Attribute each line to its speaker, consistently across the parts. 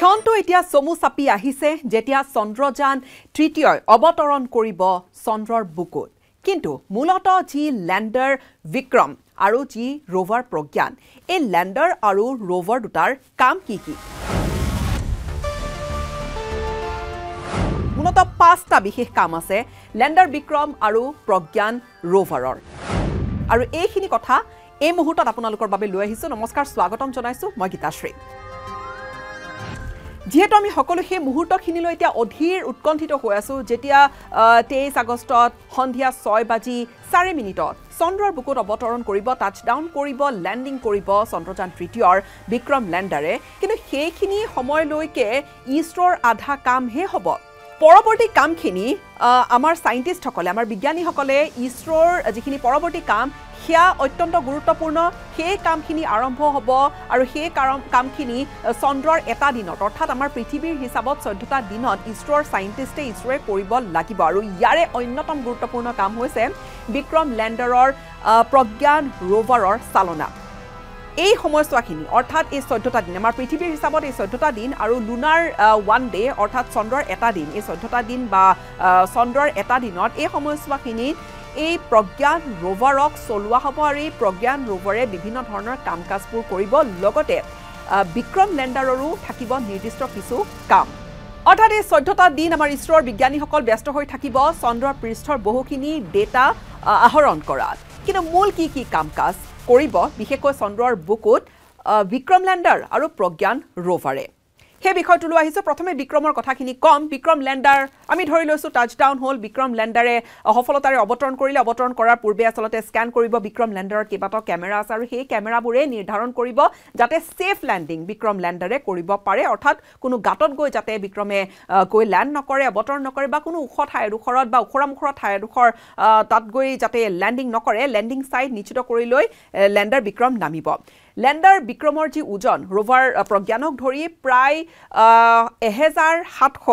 Speaker 1: ক্ষণটো এতিয়া চমু চাপি আহিছে যেতিয়া চন্দ্ৰযান তৃতীয়ই অৱতৰণ কৰিব চন্দ্ৰৰ বুকুত। কিন্তু মূলতঃ যি লেণ্ডাৰ বিক্ৰম আৰু যি ৰোভাৰ প্ৰজ্ঞান এই লেণ্ডাৰ আৰু ৰোভাৰ দুটাৰ কাম কি কি? মূলতঃ পাঁচটা বিশেষ কাম আছে লেণ্ডাৰ বিক্ৰম আৰু প্ৰজ্ঞান ৰোভাৰৰ। আৰু এইখিনি কথা এই মুহূৰ্তত আপোনালোকৰ বাবে লৈ আহিছোঁ। নমস্কাৰ স্বাগতম জনাইছোঁ মই গীতাশ্ৰী। যিহেতু আমি সকলো সেই মুহূৰ্তখিনিলৈ এতিয়া অধীৰ উৎকণ্ঠিত হৈ আছোঁ যেতিয়া তেইছ আগষ্টত সন্ধিয়া ছয় বাজি চাৰি মিনিটত চন্দ্ৰৰ বুকুত অৱতৰণ কৰিব টাচডাউন কৰিব লেণ্ডিং কৰিব চন্দ্ৰযান তৃতীয়ৰ বিক্ৰম লেণ্ডাৰে। কিন্তু সেইখিনি সময়লৈকে ইছৰোৰ আধা কামহে হ'ব। পৰৱৰ্তী কামখিনি আমাৰ চাইণ্টিষ্টসকলে আমাৰ বিজ্ঞানীসকলে ইছৰোৰ যিখিনি পৰৱৰ্তী কাম সেয়া অত্যন্ত গুৰুত্বপূৰ্ণ। সেই কামখিনি আৰম্ভ হ'ব আৰু সেই কামখিনি চন্দ্ৰৰ এটা দিনত অৰ্থাৎ আমাৰ পৃথিৱীৰ হিচাপত চৈধ্যটা দিনত ইছৰোৰ চাইণ্টিষ্টে ইছৰোৱে কৰিব লাগিব। আৰু ইয়াৰে অন্যতম গুৰুত্বপূৰ্ণ কাম হৈছে বিক্ৰম লেণ্ডাৰৰ প্ৰজ্ঞান ৰোভাৰৰ চালনা। এই সময়ছোৱাখিনি অৰ্থাৎ এই চৈধ্যটা দিন আমাৰ পৃথিৱীৰ হিচাপত এই চৈধ্যটা দিন আৰু লুনাৰ ওৱান ডে অৰ্থাৎ চন্দ্ৰৰ এটা দিন এই চৈধ্যটা দিন বা চন্দ্ৰৰ এটা দিনত এই সময়ছোৱাখিনিত এই প্ৰজ্ঞান ৰোভাৰক চলোৱা হ'ব আৰু এই প্ৰজ্ঞান ৰোভাৰে বিভিন্ন ধৰণৰ কাম কাজবোৰ কৰিব। লগতে বিক্ৰম লেণ্ডাৰৰো থাকিব নিৰ্দিষ্ট কিছু কাম। অৰ্থাৎ এই চৈধ্যটা দিন আমাৰ ইছৰোৰ বিজ্ঞানীসকল ব্যস্ত হৈ থাকিব। চন্দ্ৰৰ পৃষ্ঠৰ বহুখিনি ডেটা আহৰণ কৰাত। কিন্তু মূল কি কি কাম কাজ কৰিব বিশেষকৈ চন্দ্ৰৰ বুকুত বিক্ৰম লেণ্ডাৰ আৰু প্ৰজ্ঞান ৰোভাৰে। সেই বিষয়টো লৈ আহিছোঁ। প্ৰথমে বিক্ৰমৰ কথাখিনি ক'ম। বিক্ৰম লেণ্ডাৰ আমি ধৰি লৈছোঁ টাচডাউন হ'ল। বিক্ৰম লেণ্ডাৰে সফলতাৰে অৱতৰণ কৰিলে। অৱতৰণ কৰাৰ পূৰ্বে আচলতে স্কেন কৰিব বিক্ৰম লেণ্ডাৰৰ কেইবাটাও কেমেৰা আছে আৰু সেই কেমেৰাবোৰে নিৰ্ধাৰণ কৰিব যাতে ছেফ লেণ্ডিং বিক্ৰম লেণ্ডাৰে কৰিব পাৰে। অৰ্থাৎ কোনো গাঁতত গৈ যাতে বিক্ৰমে গৈ লেণ্ড নকৰে অৱতৰণ নকৰে বা কোনো ওখ ঠাই এডোখৰত বা ওখৰামুখৰ ঠাই এডোখৰ তাত গৈ যাতে লেণ্ডিং নকৰে লেণ্ডিং ছাইট নিশ্চিত কৰি লৈ লেণ্ডাৰ বিক্ৰম নামিব। লেণ্ডাৰ বিক্ৰমৰ যি ওজন ৰোভাৰ প্ৰজ্ঞানক ধৰি প্ৰায় এহেজাৰ সাতশ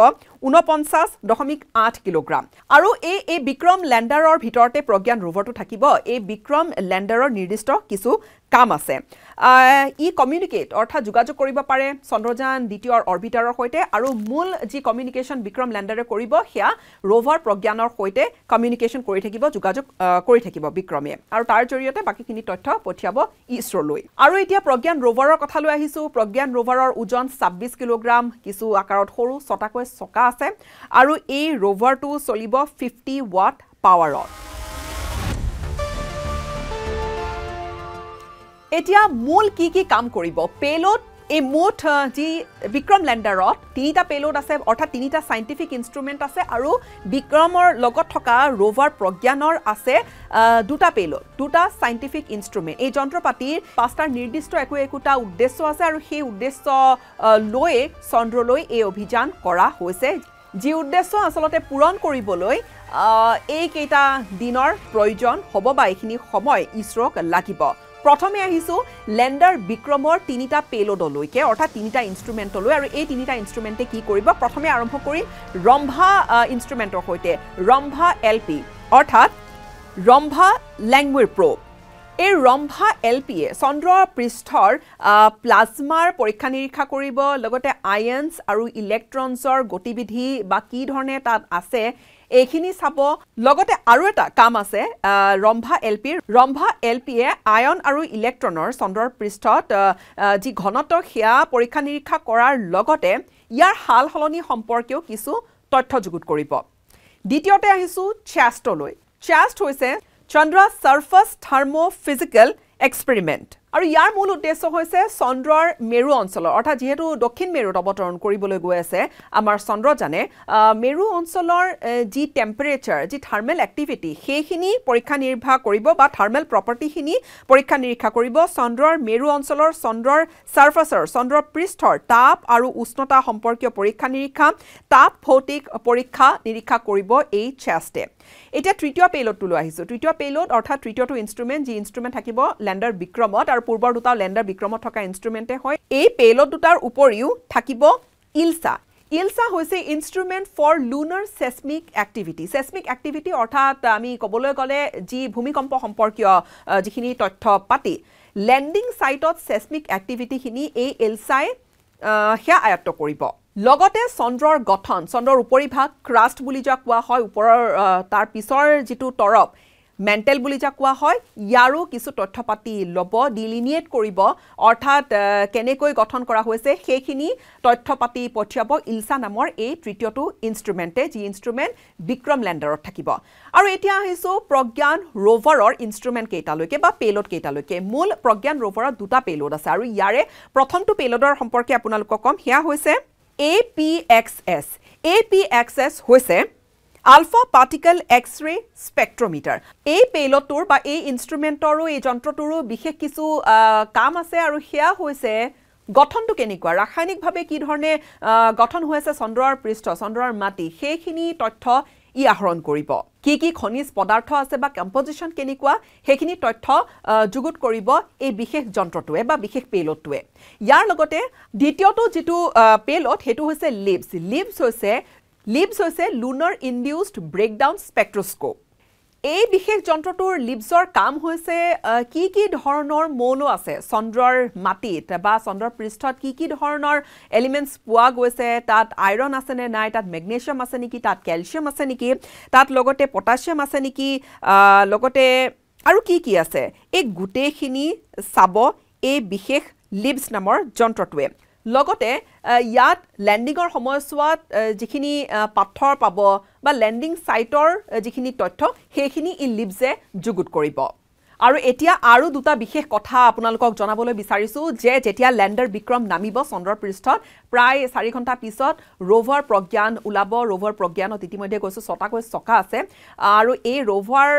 Speaker 1: ঊনপঞ্চাছ দশমিক আঠ কিলোগ্ৰাম। আৰু এই এই বিক্ৰম লেণ্ডাৰৰ ভিতৰতে প্ৰজ্ঞান ৰোভাৰটো থাকিব। এই বিক্ৰম লেণ্ডাৰৰ নিৰ্দিষ্ট কিছু কাম আছে। ই কমিউনিকেট অৰ্থাৎ যোগাযোগ কৰিব পাৰে চন্দ্ৰযান দ্বিতীয়ৰ অৰ্বিটাৰৰ সৈতে আৰু মূল যি কমিউনিকেশ্যন বিক্ৰম লেণ্ডাৰে কৰিব সেয়া ৰোভাৰ প্ৰজ্ঞানৰ সৈতে কমিউনিকেশ্যন কৰি থাকিব যোগাযোগ কৰি থাকিব বিক্ৰমে। আৰু তাৰ জৰিয়তে বাকীখিনি তথ্য পঠিয়াব ইছৰোলৈ। আৰু এতিয়া প্ৰজ্ঞান ৰোভাৰৰ কথা লৈ আহিছোঁ। প্ৰজ্ঞান ৰোভাৰৰ ওজন ছাব্বিছ কিলোগ্ৰাম কিছু আকাৰত সৰু ছটাকৈ চকা আছে। আৰু এই ৰোভাৰটো চলিব ফিফটি ৱাট পাৱাৰত এতিয়া মূল কি কি কাম কৰিব? পেলোড এই মুঠ যি বিক্ৰম লেণ্ডাৰত তিনিটা পেলোড আছে অৰ্থাৎ তিনিটা চাইণ্টিফিক ইনষ্ট্ৰুমেণ্ট আছে আৰু বিক্ৰমৰ লগত থকা ৰোভাৰ প্ৰজ্ঞানৰ আছে দুটা পেলোড দুটা চাইণ্টিফিক ইনষ্ট্ৰুমেণ্ট এই যন্ত্ৰপাতিৰ পাঁচটাৰ নিৰ্দিষ্ট একো একোটা উদ্দেশ্য আছে আৰু সেই উদ্দেশ্য লৈয়ে চন্দ্ৰলৈ এই অভিযান কৰা হৈছে। যি উদ্দেশ্য আচলতে পূৰণ কৰিবলৈ এইকেইটা দিনৰ প্ৰয়োজন হ'ব বা এইখিনি সময় ইছৰোক লাগিব। প্ৰথমে আহিছোঁ লেণ্ডাৰ বিক্ৰমৰ তিনিটা পেলোডলৈকে অৰ্থাৎ তিনিটা ইনষ্ট্ৰুমেণ্টলৈ। আৰু এই তিনিটা ইনষ্ট্ৰুমেণ্টে কি কৰিব? প্ৰথমে আৰম্ভ কৰিম ৰম্ভা ইনষ্ট্ৰুমেণ্টৰ সৈতে ৰম্ভা এল পি অৰ্থাৎ ৰম্ভা লেংগুৱেৰ প্ৰ' এই ৰম্ভা এল পিয়ে চন্দ্ৰৰ পৃষ্ঠৰ প্লাজমাৰ পৰীক্ষা নিৰীক্ষা কৰিব লগতে আয়ন্স আৰু ইলেক্ট্ৰনছৰ গতিবিধি বা কি ধৰণে তাত আছে এইখিনি চাব। লগতে আৰু এটা কাম আছে ৰম্ভা এল পিৰ ৰম্ভা এল পিয়ে আয়ন আৰু ইলেক্ট্ৰনৰ চন্দ্ৰৰ পৃষ্ঠত যি ঘনত্ব সেয়া পৰীক্ষা নিৰীক্ষা কৰাৰ লগতে ইয়াৰ সাল সলনি সম্পৰ্কেও কিছু তথ্য যুগুত কৰিব। দ্বিতীয়তে আহিছোঁ চেষ্টলৈ চেষ্ট হৈছে Chandra surface thermophysical experiment. আৰু ইয়াৰ মূল উদ্দেশ্য হৈছে চন্দ্ৰৰ মেৰু অঞ্চলৰ অৰ্থাৎ যিহেতু দক্ষিণ মেৰুত অৱতৰণ কৰিবলৈ গৈ আছে আমাৰ চন্দ্ৰযানে মেৰু অঞ্চলৰ যি টেম্পাৰেচাৰ যি থাৰ্মেল এক্টিভিটি সেইখিনি পৰীক্ষা নিৰীক্ষা কৰিব বা থাৰ্মেল প্ৰপাৰ্টিখিনি পৰীক্ষা নিৰীক্ষা কৰিব চন্দ্ৰৰ মেৰু অঞ্চলৰ চন্দ্ৰৰ ছাৰ্ফাছৰ চন্দ্ৰৰ পৃষ্ঠৰ তাপ আৰু উষ্ণতা সম্পৰ্কীয় পৰীক্ষা নিৰীক্ষা তাপ ভৌতিক পৰীক্ষা নিৰীক্ষা কৰিব এই চেষ্টে এতিয়া তৃতীয় পেইলডটো লৈ আহিছোঁ। তৃতীয় পেইলড অৰ্থাৎ তৃতীয়টো ইনষ্ট্ৰুমেণ্ট যি ইনষ্ট্ৰুমেণ্ট থাকিব লেণ্ডাৰ বিক্ৰমত আৰু পূৰ্বৰ দুটা লেণ্ডাৰ বিক্ৰমত থকা ইনষ্ট্ৰুমেণ্টে হয়। এই পেইলড দুটাৰ উপৰিও থাকিব ইলছা। ইলছা হৈছে instrument for lunar seismic activity. Seismic activity অৰ্থাৎ আমি ক'বলৈ গ'লে যি ভূমিকম্প সম্পৰ্কীয় যিখিনি তথ্য পাতি। লেণ্ডিং ছাইটত চেচমিক এক্টিভিটিখিনি এই এলছাই সেয়া আয়ত্ব কৰিব। লগতে চন্দ্ৰৰ গঠন চন্দ্ৰৰ উপৰিভাগ ক্ৰাষ্ট বুলি যাক কোৱা হয়। ওপৰৰ তাৰ পিছৰ যিটো তৰপ মেণ্টেল বুলি যাক কোৱা হয় ইয়াৰো কিছু তথ্য পাতি ল'ব ডিলিনিয়েট কৰিব অৰ্থাৎ কেনেকৈ গঠন কৰা হৈছে সেইখিনি তথ্য পাতি পঠিয়াব ইলছা নামৰ এই তৃতীয়টো ইনষ্ট্ৰুমেণ্টে যি ইনষ্ট্ৰুমেণ্ট বিক্ৰম লেণ্ডাৰত থাকিব। আৰু এতিয়া আহিছোঁ প্ৰজ্ঞান ৰোভাৰৰ ইনষ্ট্ৰুমেণ্ট কেইটালৈকে বা পেলোড কেইটালৈকে। মূল প্ৰজ্ঞান ৰোভাৰত দুটা পেলোড আছে আৰু ইয়াৰে প্ৰথমটো পেলোডৰ সম্পৰ্কে আপোনালোকক ক'ম সেয়া হৈছে A P X S A P X S হৈছে আলফা পাৰ্টিকেল এক্স ৰে স্পেক্ট্ৰমিটাৰ। এই পেইলটোৰ বা এই ইনষ্ট্ৰুমেণ্টৰো এই যন্ত্ৰটোৰো বিশেষ কিছু কাম আছে আৰু সেয়া হৈছে গঠনটো কেনেকুৱা? ৰাসায়নিকভাৱে কি ধৰণে গঠন হৈ আছে চন্দ্ৰৰ পৃষ্ঠ চন্দ্ৰৰ মাটি সেইখিনি তথ্য ই আহৰণ কৰিব। কি কি খনিজ পদাৰ্থ আছে বা কম্পজিশ্যন কেনেকুৱা সেইখিনি তথ্য যুগুত কৰিব এই বিশেষ যন্ত্ৰটোৱে বা বিশেষ পেইলটটোৱে। ইয়াৰ লগতে দ্বিতীয়টো যিটো পেইলট সেইটো হৈছে লিপছ লিপছ হৈছে লিপছ হৈছে লুনাৰ ইনডিউচড ব্ৰেকডাউন স্পেক্ট্ৰস্কোপ এই বিশেষ যন্ত্ৰটোৰ লিপছৰ কাম হৈছে কি কি ধৰণৰ মৌলো আছে? চন্দ্ৰৰ মাটিত বা চন্দ্ৰৰ পৃষ্ঠত কি কি ধৰণৰ এলিমেণ্টছ পোৱা গৈছে? তাত আইৰণ আছেনে নাই? তাত মেগনেছিয়াম আছে নেকি? তাত কেলছিয়াম আছে নেকি? তাত লগতে পটাছিয়াম আছে নেকি? লগতে আৰু কি কি আছে? এই গোটেইখিনি চাব এই বিশেষ লিপছ নামৰ যন্ত্ৰটোৱে। লগতে ইয়াত লেণ্ডিঙৰ সময়ছোৱাত যিখিনি পাথৰ পাব বা লেণ্ডিং ছাইটৰ যিখিনি তথ্য সেইখিনি ই লিপছে যুগুত কৰিব। আৰু এতিয়া আৰু দুটা বিশেষ কথা আপোনালোকক জনাবলৈ বিচাৰিছোঁ যে যেতিয়া লেণ্ডাৰ বিক্ৰম নামিব চন্দ্ৰৰ পৃষ্ঠত প্ৰায় চাৰি ঘণ্টা পিছত ৰ'ভাৰ প্ৰজ্ঞান ওলাব। ৰ'ভাৰ প্ৰজ্ঞানত ইতিমধ্যে কৈছোঁ ছটাকৈ চকা আছে। আৰু এই ৰ'ভাৰ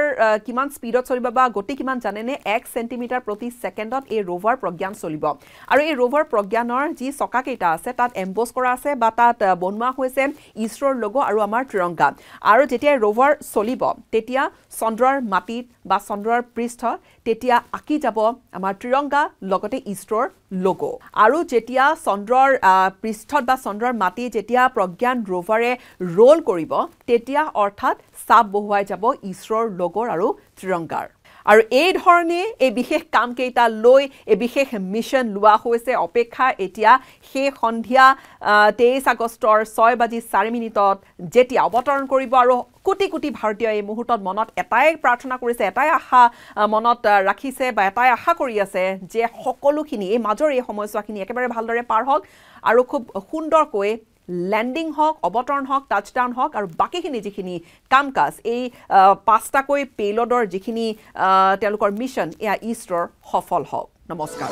Speaker 1: কিমান স্পীডত চলিব বা গতি কিমান জানেনে? এক চেণ্টিমিটাৰ প্ৰতি ছেকেণ্ডত এই ৰ'ভাৰ প্ৰজ্ঞান চলিব। আৰু এই ৰ'ভাৰ প্ৰজ্ঞানৰ যি চকাকেইটা আছে তাত এম্বজ কৰা আছে বা তাত বনোৱা হৈছে ইছৰোৰ লগ' আৰু আমাৰ ত্ৰিৰংগা। আৰু যেতিয়া ৰ'ভাৰ চলিব তেতিয়া চন্দ্ৰৰ মাটিত বা চন্দ্ৰৰ পৃষ্ঠ তেতিয়া আঁকি যাব আমাৰ ত্ৰিৰংগা লগতে ইছৰোৰ লগ' আৰু যেতিয়া চন্দ্ৰৰ পৃষ্ঠত বা চন্দ্ৰৰ মাটি যেতিয়া প্ৰজ্ঞান ৰোভাৰে ৰোল কৰিব তেতিয়া অৰ্থাৎ চাপ বহুৱাই যাব ইছৰোৰ লগৰ আৰু ত্ৰিৰংগাৰ। আৰু এই ধৰণে এই বিশেষ কামকেইটা লৈ এই বিশেষ মিছন লোৱা হৈছে। অপেক্ষা এতিয়া সেই সন্ধিয়া তেইছ আগষ্টৰ ছয় বাজি চাৰি মিনিটত যেতিয়া অৱতৰণ কৰিব আৰু কোটি কোটি ভাৰতীয় এই মুহূৰ্তত মনত এটাই প্ৰাৰ্থনা কৰিছে এটাই আশা মনত ৰাখিছে বা এটাই আশা কৰি আছে যে সকলোখিনি এই মাজৰ এই সময়ছোৱাখিনি একেবাৰে ভালদৰে পাৰ হওক আৰু খুব সুন্দৰকৈ লেণ্ডিং হওক অৱতৰণ হওক টাচডাউন হওক আৰু বাকীখিনি যিখিনি কাম কাজ এই পাঁচটাকৈ পেইলডৰ যিখিনি তেওঁলোকৰ মিছন এয়া ইছৰৰ সফল হওক। নমস্কাৰ।